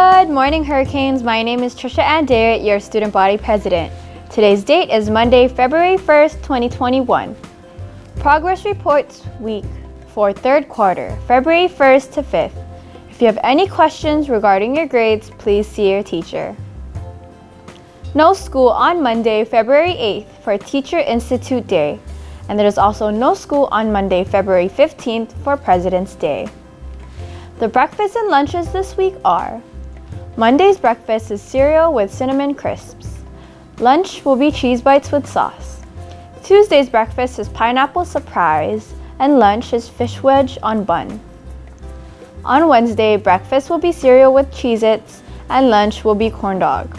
Good morning, Hurricanes. My name is Trisha Ann Darrett, your student body president. Today's date is Monday, February 1st, 2021. Progress reports week for third quarter, February 1st to 5th. If you have any questions regarding your grades, please see your teacher. No school on Monday, February 8th for Teacher Institute Day. And there is also no school on Monday, February 15th for President's Day. The breakfasts and lunches this week are Monday's breakfast is cereal with cinnamon crisps. Lunch will be cheese bites with sauce. Tuesday's breakfast is pineapple surprise, and lunch is fish wedge on bun. On Wednesday, breakfast will be cereal with Cheez Its, and lunch will be corn dog.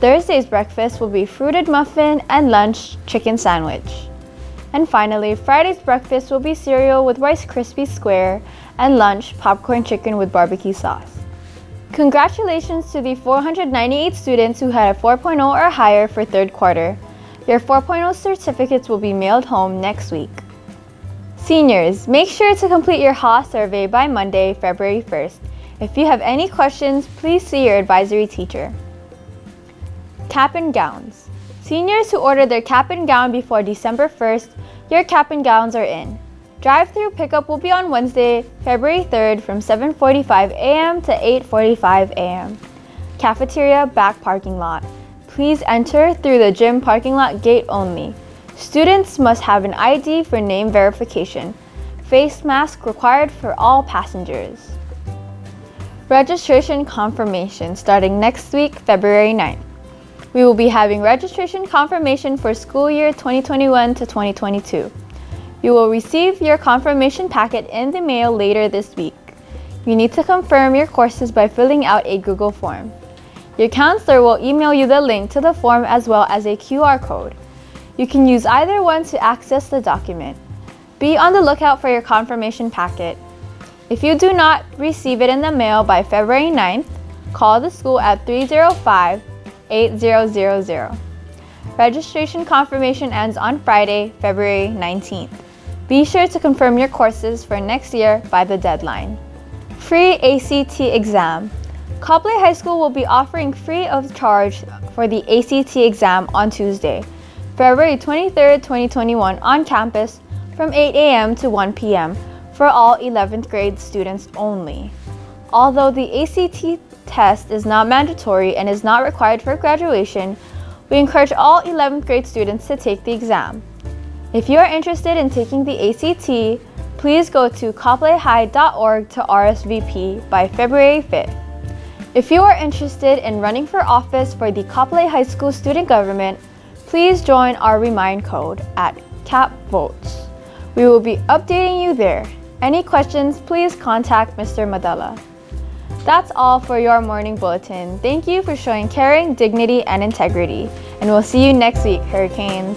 Thursday's breakfast will be fruited muffin and lunch chicken sandwich. And finally, Friday's breakfast will be cereal with Rice Krispie Square and lunch popcorn chicken with barbecue sauce. Congratulations to the 498 students who had a 4.0 or higher for third quarter. Your 4.0 certificates will be mailed home next week. Seniors, make sure to complete your HA survey by Monday, February 1st. If you have any questions, please see your advisory teacher. Cap and gowns. Seniors who ordered their cap and gown before December 1st, your cap and gowns are in. Drive-through pickup will be on Wednesday, February 3rd from 7.45 a.m. to 8.45 a.m. Cafeteria back parking lot. Please enter through the gym parking lot gate only. Students must have an ID for name verification. Face mask required for all passengers. Registration confirmation starting next week, February 9th. We will be having registration confirmation for school year 2021 to 2022. You will receive your confirmation packet in the mail later this week. You need to confirm your courses by filling out a Google form. Your counselor will email you the link to the form as well as a QR code. You can use either one to access the document. Be on the lookout for your confirmation packet. If you do not receive it in the mail by February 9th, call the school at 305 8000. Registration confirmation ends on Friday, February 19th. Be sure to confirm your courses for next year by the deadline. Free ACT exam. Kapolei High School will be offering free of charge for the ACT exam on Tuesday, February 23, 2021 on campus from 8 a.m. to 1 p.m. for all 11th grade students only. Although the ACT test is not mandatory and is not required for graduation, we encourage all 11th grade students to take the exam. If you are interested in taking the ACT, please go to kapoleihigh.org to RSVP by February 5th. If you are interested in running for office for the Kapolei High School student government, please join our Remind code at CAPVOTES. We will be updating you there. Any questions, please contact Mr. Madella. That's all for your morning bulletin. Thank you for showing caring, dignity, and integrity. And we'll see you next week, Hurricanes.